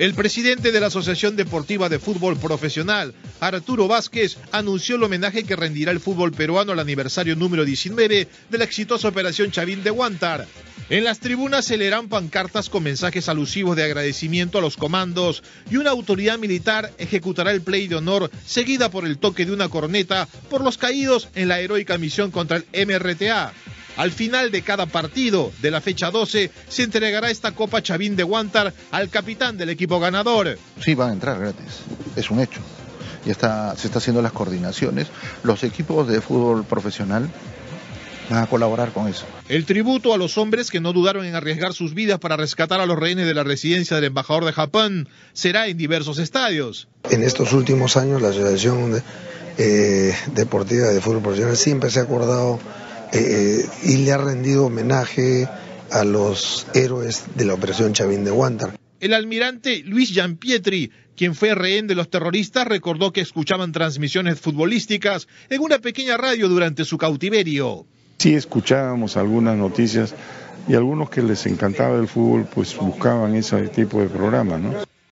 El presidente de la Asociación Deportiva de Fútbol Profesional, Arturo Vázquez, anunció el homenaje que rendirá el fútbol peruano al aniversario número 19 de la exitosa operación Chavín de Guantar. En las tribunas se leerán pancartas con mensajes alusivos de agradecimiento a los comandos y una autoridad militar ejecutará el play de honor seguida por el toque de una corneta por los caídos en la heroica misión contra el MRTA. Al final de cada partido de la fecha 12 se entregará esta Copa Chavín de Guantar al capitán del equipo ganador. Sí, van a entrar gratis, es un hecho. Ya está, se están haciendo las coordinaciones. Los equipos de fútbol profesional van a colaborar con eso. El tributo a los hombres que no dudaron en arriesgar sus vidas para rescatar a los rehenes de la residencia del embajador de Japón será en diversos estadios. En estos últimos años la Asociación eh, Deportiva de Fútbol Profesional siempre se ha acordado eh, y le ha rendido homenaje a los héroes de la Operación Chavín de Guantar. El almirante Luis Gianpietri, quien fue rehén de los terroristas, recordó que escuchaban transmisiones futbolísticas en una pequeña radio durante su cautiverio. Sí, escuchábamos algunas noticias y algunos que les encantaba el fútbol pues buscaban ese tipo de programas, ¿no?